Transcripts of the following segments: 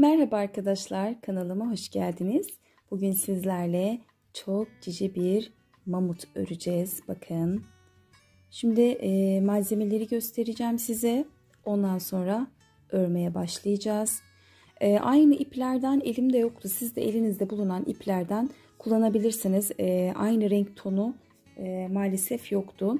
Merhaba arkadaşlar, kanalıma hoş geldiniz. Bugün sizlerle çok cici bir mamut öreceğiz. Bakın. Şimdi e, malzemeleri göstereceğim size. Ondan sonra örmeye başlayacağız. E, aynı iplerden elimde yoktu. Siz de elinizde bulunan iplerden kullanabilirsiniz. E, aynı renk tonu e, maalesef yoktu.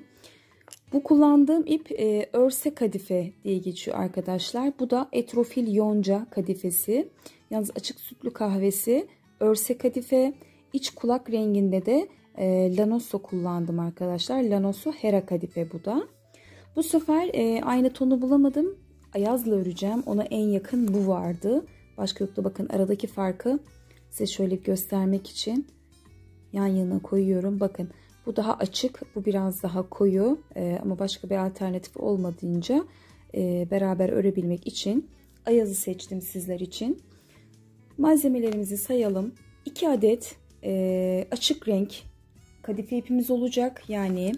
Bu kullandığım ip e, örse kadife diye geçiyor arkadaşlar. Bu da etrofil yonca kadifesi. Yalnız açık sütlü kahvesi, örse kadife, iç kulak renginde de e, Lanoso kullandım arkadaşlar. Lanoso Hera kadife bu da. Bu sefer e, aynı tonu bulamadım. Ayazla öreceğim. Ona en yakın bu vardı. Başka yoktu. Bakın aradaki farkı size şöyle göstermek için yan yana koyuyorum. Bakın bu daha açık, bu biraz daha koyu e, ama başka bir alternatif olmadığınca e, beraber örebilmek için ayazı seçtim sizler için. Malzemelerimizi sayalım. 2 adet e, açık renk kadife ipimiz olacak. Yani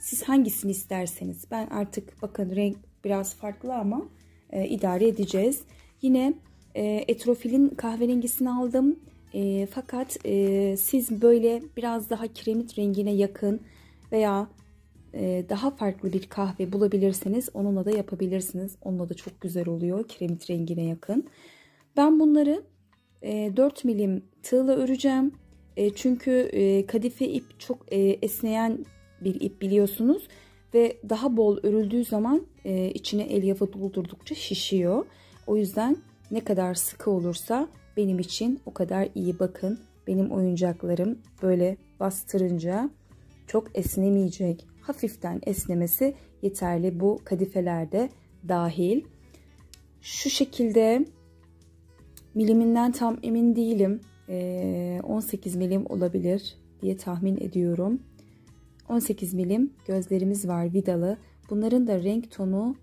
siz hangisini isterseniz. Ben artık bakın renk biraz farklı ama e, idare edeceğiz. Yine e, etrofilin kahverengisini aldım. E, fakat e, siz böyle biraz daha kiremit rengine yakın veya e, daha farklı bir kahve bulabilirseniz onunla da yapabilirsiniz. Onunla da çok güzel oluyor kiremit rengine yakın. Ben bunları e, 4 milim tığla öreceğim. E, çünkü e, kadife ip çok e, esneyen bir ip biliyorsunuz. Ve daha bol örüldüğü zaman e, içine elyafı doldurdukça şişiyor. O yüzden ne kadar sıkı olursa benim için o kadar iyi bakın. Benim oyuncaklarım böyle bastırınca çok esnemeyecek. Hafiften esnemesi yeterli bu kadifelerde dahil. Şu şekilde miliminden tam emin değilim. 18 milim olabilir diye tahmin ediyorum. 18 milim gözlerimiz var vidalı. Bunların da renk tonu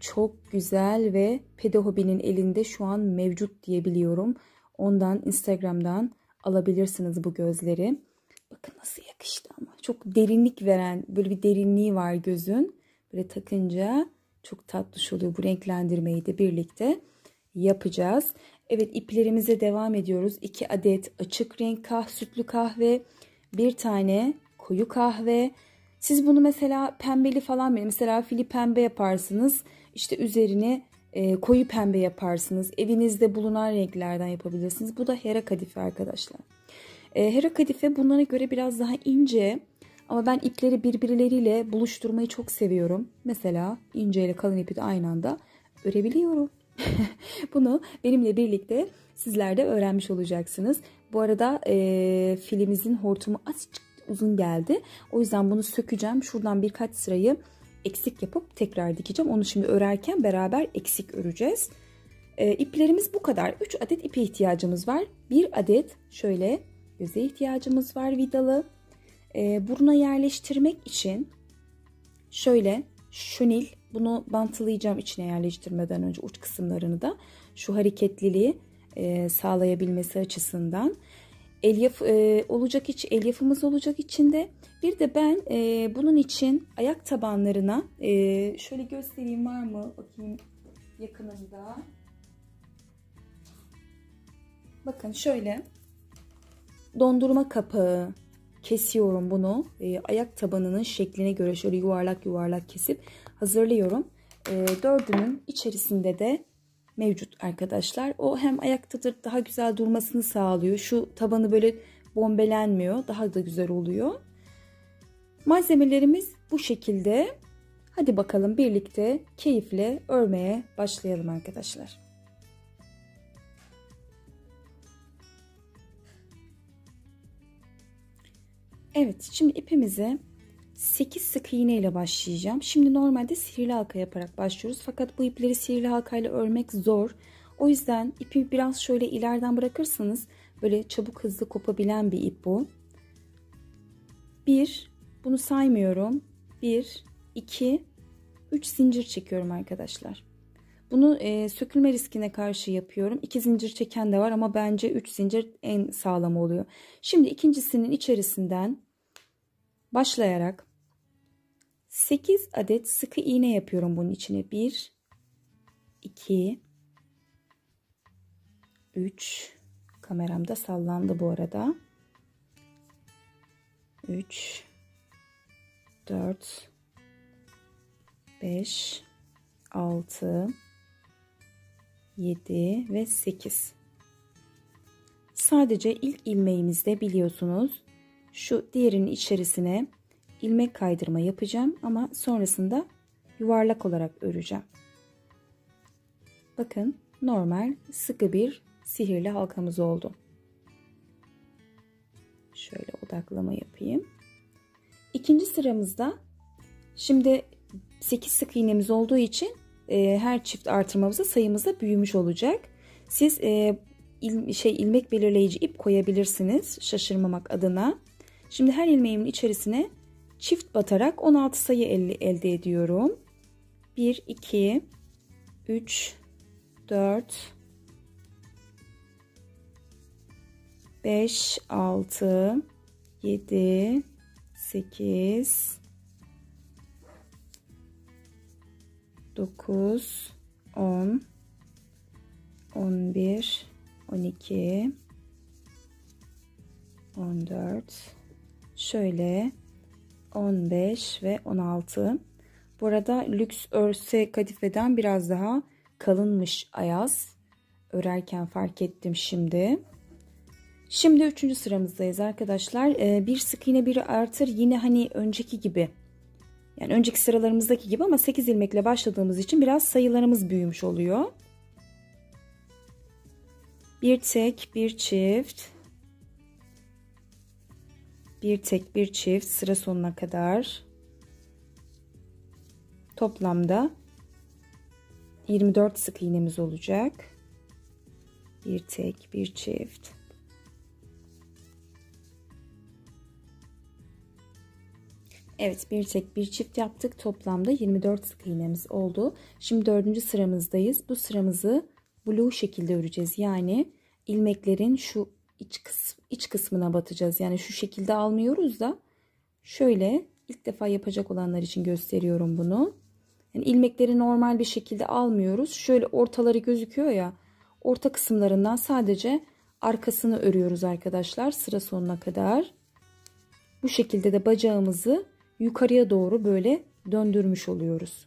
çok güzel ve Pedahobby'nin elinde şu an mevcut diyebiliyorum. Ondan Instagram'dan alabilirsiniz bu gözleri. Bakın nasıl yakıştı ama. Çok derinlik veren böyle bir derinliği var gözün. Böyle takınca çok tatlış oluyor. Bu renklendirmeyi de birlikte yapacağız. Evet iplerimize devam ediyoruz. 2 adet açık renk kah, sütlü kahve, bir tane koyu kahve. Siz bunu mesela pembeli falan mesela fili pembe yaparsınız. İşte üzerine e, koyu pembe yaparsınız. Evinizde bulunan renklerden yapabilirsiniz. Bu da Hera kadife arkadaşlar. E, Hera kadife bunlara göre biraz daha ince. Ama ben ipleri birbirleriyle buluşturmayı çok seviyorum. Mesela ince ile kalın ipi de aynı anda örebiliyorum. Bunu benimle birlikte sizler de öğrenmiş olacaksınız. Bu arada e, filimizin hortumu azıcık uzun geldi. O yüzden bunu sökeceğim. Şuradan birkaç sırayı eksik yapıp tekrar dikeceğim. Onu şimdi örerken beraber eksik öreceğiz. E, iplerimiz bu kadar. 3 adet ipe ihtiyacımız var. 1 adet şöyle göze ihtiyacımız var vidalı. E, buruna yerleştirmek için şöyle şunil bunu bantlayacağım içine yerleştirmeden önce uç kısımlarını da şu hareketliliği e, sağlayabilmesi açısından elyaf e, olacak iç elyafımız olacak içinde. Bir de ben e, bunun için ayak tabanlarına e, şöyle göstereyim var mı bakayım yakınında. Bakın şöyle dondurma kapağı kesiyorum bunu. E, ayak tabanının şekline göre şöyle yuvarlak yuvarlak kesip hazırlıyorum. E, dördünün içerisinde de mevcut arkadaşlar. O hem ayaktadır daha güzel durmasını sağlıyor. Şu tabanı böyle bombelenmiyor. Daha da güzel oluyor. Malzemelerimiz bu şekilde. Hadi bakalım birlikte keyifle örmeye başlayalım arkadaşlar. Evet şimdi ipimizi 8 sık iğne ile başlayacağım. Şimdi normalde sihirli halka yaparak başlıyoruz. Fakat bu ipleri sihirli halka ile örmek zor. O yüzden ipi biraz şöyle ileriden bırakırsanız böyle çabuk hızlı kopabilen bir ip bu. 1 bunu saymıyorum. 1 2 3 zincir çekiyorum arkadaşlar. Bunu e, sökülme riskine karşı yapıyorum. 2 zincir çeken de var ama bence 3 zincir en sağlam oluyor. Şimdi ikincisinin içerisinden başlayarak 8 adet sıkı iğne yapıyorum bunun içine. 1 2 3 kameramda sallandı bu arada. 3 4 5 6 7 ve 8 sadece ilk ilmeğimizde biliyorsunuz şu diğerinin içerisine ilmek kaydırma yapacağım ama sonrasında yuvarlak olarak öreceğim. Bakın normal sıkı bir sihirli halkamız oldu. Şöyle odaklama yapayım. İkinci sıramızda şimdi 8 sık iğnemiz olduğu için e, her çift artırmamızda sayımız da büyümüş olacak. Siz e, il, şey ilmek belirleyici ip koyabilirsiniz şaşırmamak adına. Şimdi her ilmeğimin içerisine çift batarak 16 sayı elde, ediyorum. 1 2 3 4 5 6 7 8 9 10 11 12 14 şöyle 15 ve 16 bu arada lüks örse kadifeden biraz daha kalınmış ayaz. Örerken fark ettim şimdi. Şimdi üçüncü sıramızdayız arkadaşlar. Ee, bir sık iğne biri artır yine hani önceki gibi. Yani önceki sıralarımızdaki gibi ama 8 ilmekle başladığımız için biraz sayılarımız büyümüş oluyor. Bir tek bir çift bir tek bir çift sıra sonuna kadar. Toplamda 24 sık iğnemiz olacak. Bir tek bir çift. Evet bir tek bir çift yaptık. Toplamda 24 sık iğnemiz oldu. Şimdi dördüncü sıramızdayız. Bu sıramızı blue şekilde öreceğiz. Yani ilmeklerin şu iç, kısm, iç kısmına batacağız. Yani şu şekilde almıyoruz da şöyle ilk defa yapacak olanlar için gösteriyorum bunu. Yani ilmekleri normal bir şekilde almıyoruz. Şöyle ortaları gözüküyor ya. Orta kısımlarından sadece arkasını örüyoruz arkadaşlar sıra sonuna kadar. Bu şekilde de bacağımızı yukarıya doğru böyle döndürmüş oluyoruz.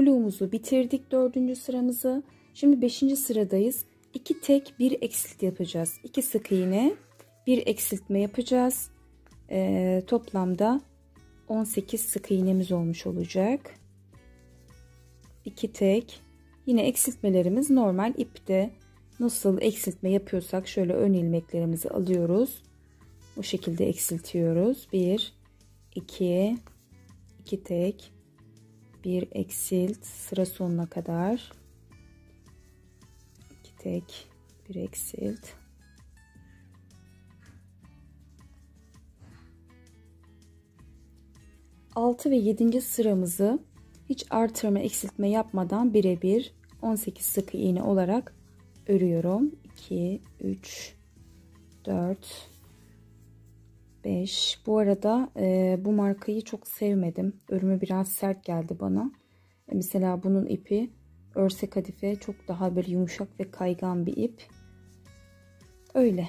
Blue'umuzu bitirdik dördüncü sıramızı. Şimdi beşinci sıradayız. İki tek bir eksilt yapacağız. İki sık iğne bir eksiltme yapacağız. Ee, toplamda 18 sık iğnemiz olmuş olacak. İki tek. Yine eksiltmelerimiz normal ipte nasıl eksiltme yapıyorsak şöyle ön ilmeklerimizi alıyoruz. Bu şekilde eksiltiyoruz. 1 2 2 tek bir eksilt sıra sonuna kadar. İki tek bir eksilt. Altı ve yedinci sıramızı hiç artırma eksiltme yapmadan birebir 18 sık iğne olarak örüyorum. 2 3 4 5. Bu arada e, bu markayı çok sevmedim. Örümü biraz sert geldi bana. E, mesela bunun ipi örse kadife çok daha bir yumuşak ve kaygan bir ip. Öyle.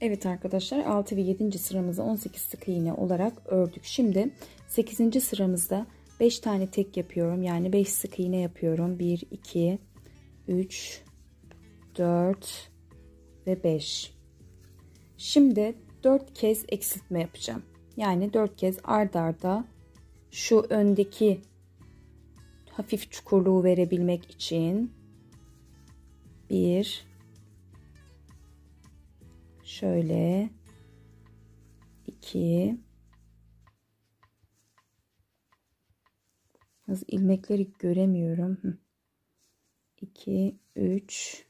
Evet arkadaşlar 6 ve 7. sıramızı 18 sık iğne olarak ördük. Şimdi 8. sıramızda 5 tane tek yapıyorum. Yani 5 sık iğne yapıyorum. 1, 2, 3, 4 ve 5. Şimdi 4 kez eksiltme yapacağım. Yani 4 kez ard arda şu öndeki hafif çukurluğu verebilmek için bir şöyle iki Nasıl ilmekleri göremiyorum. 2 3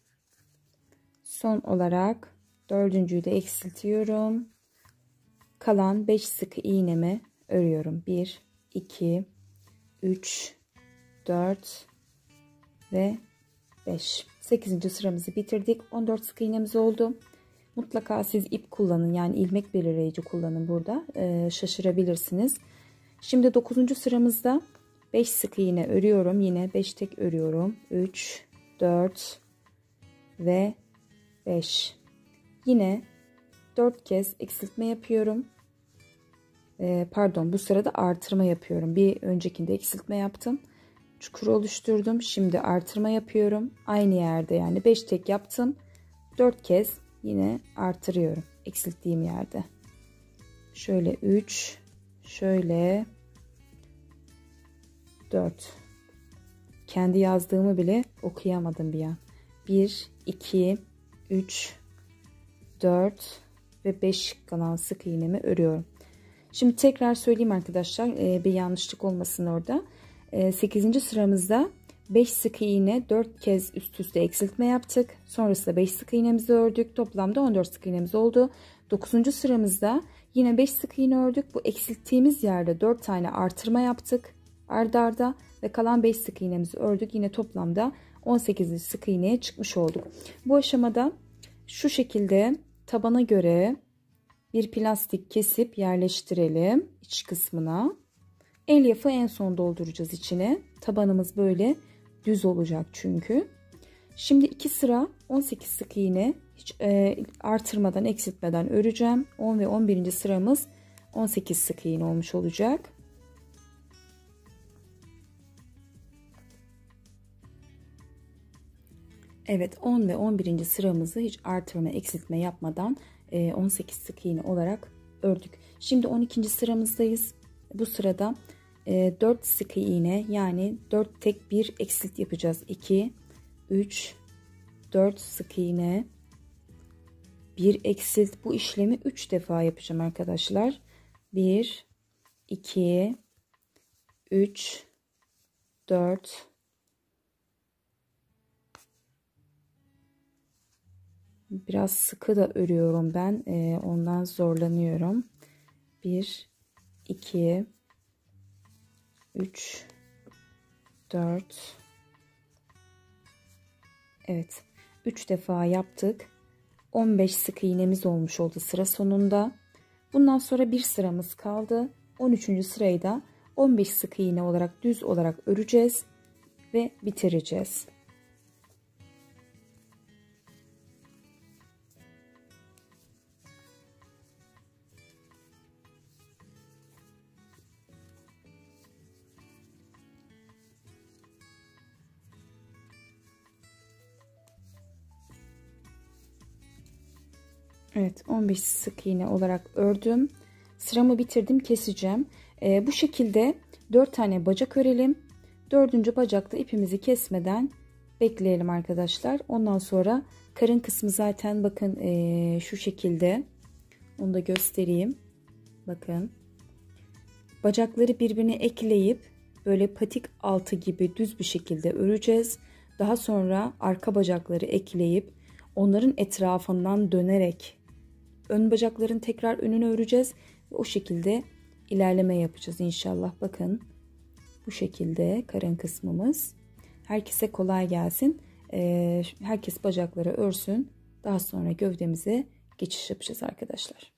son olarak Dördüncüyü de eksiltiyorum. Kalan 5 sık iğnemi örüyorum. 1, 2, 3, 4 ve 5. 8. sıramızı bitirdik. 14 sık iğnemiz oldu. Mutlaka siz ip kullanın yani ilmek belirleyici kullanın burada. Ee, şaşırabilirsiniz. Şimdi 9. sıramızda 5 sık iğne örüyorum. Yine 5 tek örüyorum. 3, 4 ve 5. Yine 4 kez eksiltme yapıyorum. Ee, pardon bu sırada artırma yapıyorum. Bir öncekinde eksiltme yaptım. Çukur oluşturdum. Şimdi artırma yapıyorum. Aynı yerde yani 5 tek yaptım. 4 kez yine artırıyorum. Eksilttiğim yerde. Şöyle 3, şöyle 4. Kendi yazdığımı bile okuyamadım bir an. 1, 2, 3, 4 ve 5 kalan sık iğnemi örüyorum. Şimdi tekrar söyleyeyim arkadaşlar e, bir yanlışlık olmasın orada. 8. E, sıramızda 5 sık iğne 4 kez üst üste eksiltme yaptık. Sonrasında 5 sık iğnemizi ördük. Toplamda 14 sık iğnemiz oldu. 9. sıramızda yine 5 sık iğne ördük. Bu eksilttiğimiz yerde 4 tane artırma yaptık. Ardarda arda ve kalan 5 sık iğnemizi ördük. Yine toplamda 18. sık iğneye çıkmış olduk. Bu aşamada şu şekilde tabana göre bir plastik kesip yerleştirelim iç kısmına. El yapı en son dolduracağız içine. Tabanımız böyle düz olacak çünkü. Şimdi iki sıra 18 sık iğne hiç e, artırmadan eksiltmeden öreceğim. 10 ve 11. sıramız 18 sık iğne olmuş olacak. Evet 10 ve 11. sıramızı hiç artırma eksiltme yapmadan 18 e, sık iğne olarak ördük. Şimdi 12. sıramızdayız. Bu sırada 4 e, sık iğne yani 4 tek bir eksilt yapacağız. 2 3 4 sık iğne bir eksilt bu işlemi 3 defa yapacağım arkadaşlar. 1 2 3 4 Biraz sıkı da örüyorum ben. E, ondan zorlanıyorum. 1, 2, 3, 4. Evet. 3 defa yaptık. 15 sık iğnemiz olmuş oldu sıra sonunda. Bundan sonra bir sıramız kaldı. 13. sırayı da 15 sık iğne olarak düz olarak öreceğiz ve bitireceğiz. Evet 15 sık iğne olarak ördüm. Sıramı bitirdim keseceğim. Ee, bu şekilde 4 tane bacak örelim. Dördüncü bacakta ipimizi kesmeden bekleyelim arkadaşlar. Ondan sonra karın kısmı zaten bakın ee, şu şekilde. Onu da göstereyim. Bakın. Bacakları birbirine ekleyip böyle patik altı gibi düz bir şekilde öreceğiz. Daha sonra arka bacakları ekleyip onların etrafından dönerek ön bacakların tekrar önünü öreceğiz. Ve o şekilde ilerleme yapacağız inşallah. Bakın bu şekilde karın kısmımız. Herkese kolay gelsin. Ee, herkes bacakları örsün. Daha sonra gövdemize geçiş yapacağız arkadaşlar.